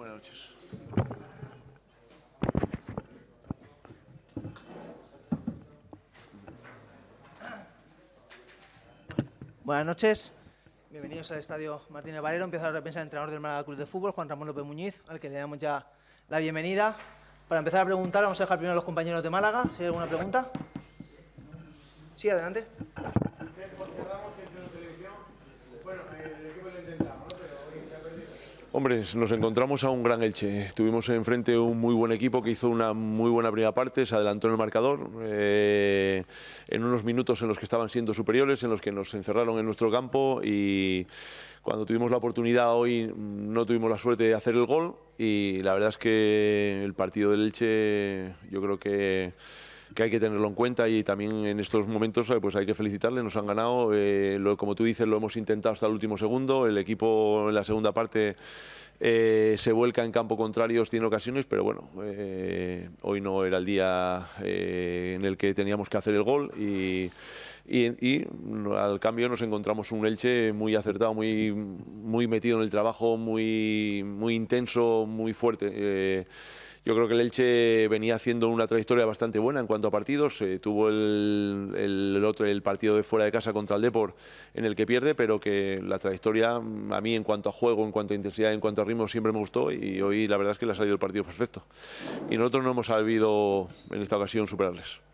Buenas noches. Buenas noches. Bienvenidos al Estadio Martínez Valero. Empieza la reprensa del entrenador del Málaga Club de Fútbol, Juan Ramón López Muñiz, al que le damos ya la bienvenida. Para empezar a preguntar, vamos a dejar primero a los compañeros de Málaga. Si hay alguna pregunta. Sí, adelante. Hombre, nos encontramos a un gran Elche. Tuvimos enfrente un muy buen equipo que hizo una muy buena primera parte, se adelantó en el marcador, eh, en unos minutos en los que estaban siendo superiores, en los que nos encerraron en nuestro campo y cuando tuvimos la oportunidad hoy no tuvimos la suerte de hacer el gol y la verdad es que el partido del Elche yo creo que que hay que tenerlo en cuenta y también en estos momentos pues hay que felicitarle, nos han ganado, eh, lo, como tú dices lo hemos intentado hasta el último segundo, el equipo en la segunda parte eh, se vuelca en campo contrario, tiene ocasiones, pero bueno, eh, hoy no era el día en el que teníamos que hacer el gol y, y, al cambio nos encontramos un Elche muy acertado, muy, muy metido en el trabajo, muy, muy intenso, muy fuerte. Yo creo que el Elche venía haciendo una trayectoria bastante buena en cuanto a partidos. Eh, tuvo el, otro, el partido de fuera de casa contra el Deport en el que pierde, pero que la trayectoria mm, a mí en cuanto a juego, en cuanto a intensidad, en cuanto a ritmo siempre me gustó y hoy la verdad es que le ha salido el partido perfecto. Y nosotros no hemos sabido en esta ocasión superarles.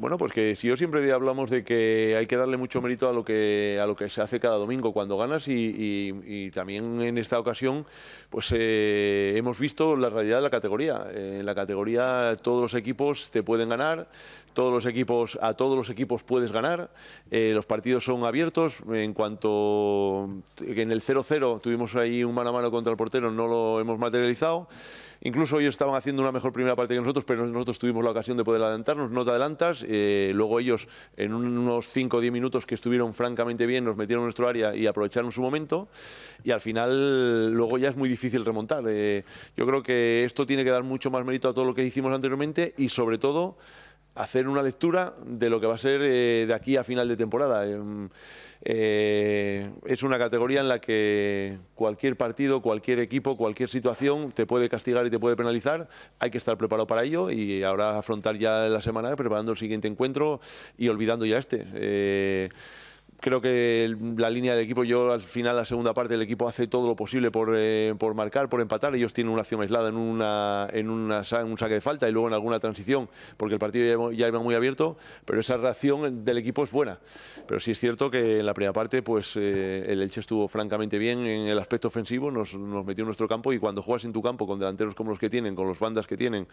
Bueno, pues que si yo siempre hablamos de que hay que darle mucho mérito a lo que a lo que se hace cada domingo cuando ganas y, también en esta ocasión pues eh, hemos visto la realidad de la categoría. En la categoría todos los equipos te pueden ganar, todos los equipos a todos los equipos puedes ganar. Eh, los partidos son abiertos. En cuanto en el 0-0 tuvimos ahí un mano a mano contra el portero, no lo hemos materializado. Incluso ellos estaban haciendo una mejor primera parte que nosotros, pero nosotros tuvimos la ocasión de poder adelantarnos, no te adelantas. Eh, luego ellos, en unos 5 o 10 minutos que estuvieron francamente bien, nos metieron en nuestro área y aprovecharon su momento. Y al final, luego ya es muy difícil remontar. Eh, yo creo que esto tiene que dar mucho más mérito a todo lo que hicimos anteriormente y, sobre todo, hacer una lectura de lo que va a ser eh, de aquí a final de temporada. Em, eh, es una categoría en la que cualquier partido, cualquier equipo, cualquier situación te puede castigar y te puede penalizar. Hay que estar preparado para ello y ahora afrontar ya la semana preparando el siguiente encuentro y olvidando ya este. Eh, creo que la línea del equipo, yo al final, la segunda parte, el equipo hace todo lo posible por, eh, por marcar, por empatar. Ellos tienen una acción aislada en, una, en, una, un saque de falta y luego en alguna transición, porque el partido ya, iba muy abierto, pero esa reacción del equipo es buena. Pero sí es cierto que en la primera parte, pues eh, el Elche estuvo francamente bien en el aspecto ofensivo, nos, nos, metió en nuestro campo y cuando juegas en tu campo con delanteros como los que tienen, con los bandas que tienen,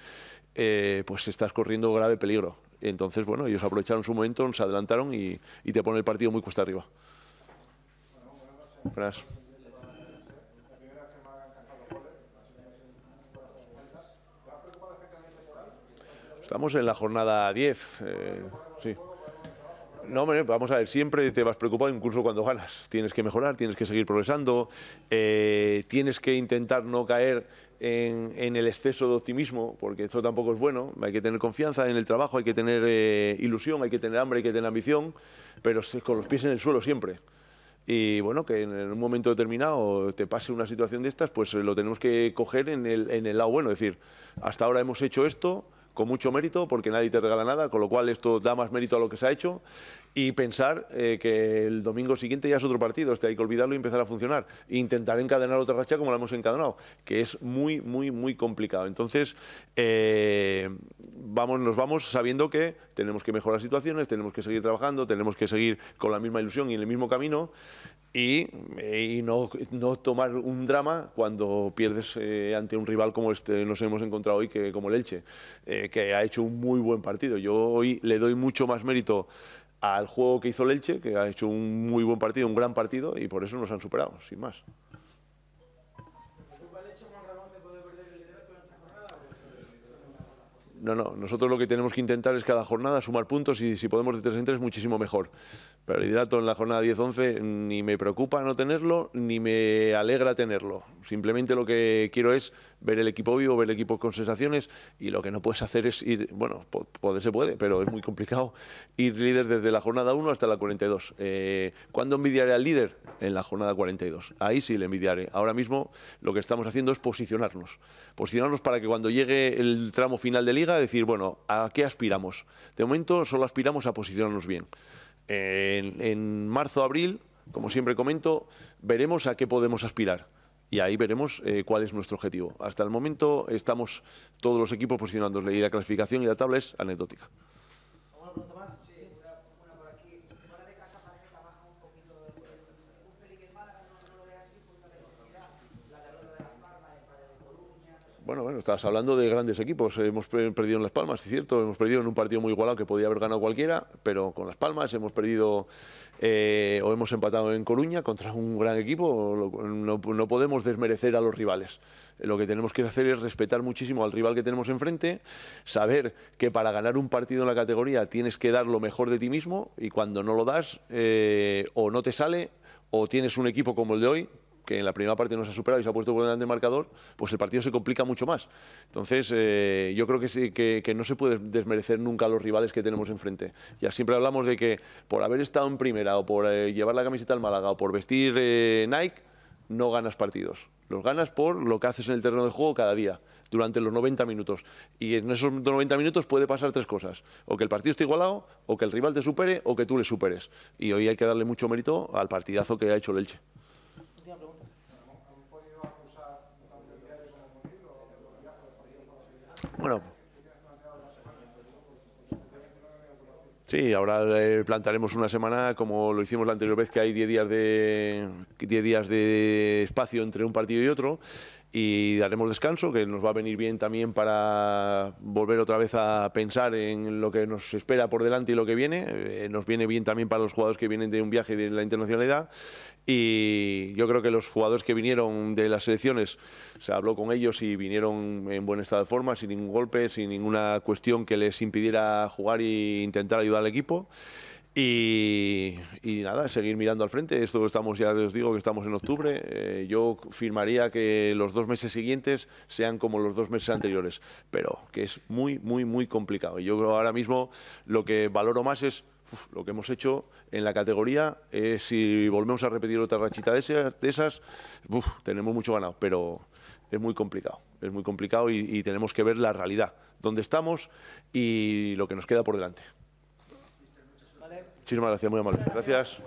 eh, pues estás corriendo grave peligro. Entonces, bueno, ellos aprovecharon su momento, se adelantaron y, y te ponen el partido muy cuesta arriba. Gracias. Estamos en la jornada 10. Eh, sí. No, vamos a ver, siempre te vas preocupado, incluso cuando ganas. Tienes que mejorar, tienes que seguir progresando, eh, tienes que intentar no caer en, el exceso de optimismo, porque esto tampoco es bueno. Hay que tener confianza en el trabajo, hay que tener eh, ilusión, hay que tener hambre, hay que tener ambición, pero con los pies en el suelo siempre. Y bueno, que en un momento determinado te pase una situación de estas, pues lo tenemos que coger en el, en el lado bueno. Es decir, hasta ahora hemos hecho esto, con mucho mérito, porque nadie te regala nada, con lo cual esto da más mérito a lo que se ha hecho, y pensar eh, que el domingo siguiente ya es otro partido, este hay que olvidarlo y empezar a funcionar. Intentar encadenar otra racha como la hemos encadenado, que es muy, muy, muy complicado. Entonces, eh, vamos, nos vamos sabiendo que tenemos que mejorar situaciones, tenemos que seguir trabajando, tenemos que seguir con la misma ilusión y en el mismo camino, y, no, no, tomar un drama cuando pierdes eh, ante un rival como este nos hemos encontrado hoy, que como el Elche, eh, que ha hecho un muy buen partido. Yo hoy le doy mucho más mérito al juego que hizo el Elche, que ha hecho un muy buen partido, un gran partido, y por eso nos han superado, sin más. No, no, nosotros lo que tenemos que intentar es cada jornada sumar puntos y si podemos de tres en tres, muchísimo mejor. Pero el liderato en la jornada 10-11 ni me preocupa no tenerlo, ni me alegra tenerlo. Simplemente lo que quiero es ver el equipo vivo, ver el equipo con sensaciones y lo que no puedes hacer es ir, bueno, poder se puede, pero es muy complicado ir líder desde la jornada 1 hasta la 42. Eh, ¿Cuándo envidiaré al líder? En la jornada 42. Ahí sí le envidiaré. Ahora mismo lo que estamos haciendo es posicionarnos. Posicionarnos para que cuando llegue el tramo final de liga decir, bueno, ¿a qué aspiramos? De momento solo aspiramos a posicionarnos bien. En, marzo, abril, como siempre comento, veremos a qué podemos aspirar y ahí veremos eh, cuál es nuestro objetivo. Hasta el momento estamos todos los equipos posicionándose y la clasificación y la tabla es anecdótica. Bueno, bueno, estabas hablando de grandes equipos. Hemos perdido en Las Palmas, es cierto. Hemos perdido en un partido muy igualado que podía haber ganado cualquiera, pero con Las Palmas hemos perdido eh, o hemos empatado en Coruña contra un gran equipo. No, podemos desmerecer a los rivales. Lo que tenemos que hacer es respetar muchísimo al rival que tenemos enfrente, saber que para ganar un partido en la categoría tienes que dar lo mejor de ti mismo y cuando no lo das eh, o no te sale o tienes un equipo como el de hoy, que en la primera parte no se ha superado y se ha puesto por delante del marcador, pues el partido se complica mucho más. Entonces, eh, yo creo que, que, no se puede desmerecer nunca a los rivales que tenemos enfrente. Ya siempre hablamos de que por haber estado en primera o por eh, llevar la camiseta al Málaga o por vestir eh, Nike, no ganas partidos. Los ganas por lo que haces en el terreno de juego cada día, durante los 90 minutos. Y en esos 90 minutos puede pasar tres cosas. O que el partido esté igualado, o que el rival te supere, o que tú le superes. Y hoy hay que darle mucho mérito al partidazo que ha hecho el Elche. Bueno. Sí, ahora plantaremos una semana como lo hicimos la anterior vez que hay 10 días de 10 días de espacio entre un partido y otro y daremos descanso, que nos va a venir bien también para volver otra vez a pensar en lo que nos espera por delante y lo que viene. Eh, nos viene bien también para los jugadores que vienen de un viaje de la internacionalidad. Y yo creo que los jugadores que vinieron de las selecciones, se habló con ellos y vinieron en buen estado de forma, sin ningún golpe, sin ninguna cuestión que les impidiera jugar e intentar ayudar al equipo. Y, nada, seguir mirando al frente. Esto estamos, ya os digo que estamos en octubre. Eh, yo firmaría que los dos meses siguientes sean como los dos meses anteriores, pero que es muy, muy, muy complicado. Y yo creo ahora mismo lo que valoro más es lo que hemos hecho en la categoría. si volvemos a repetir otra rachita de esas, tenemos mucho ganado, pero es muy complicado. Es muy complicado y tenemos que ver la realidad, dónde estamos y lo que nos queda por delante. Muchísimas gracias, muy amable. Gracias.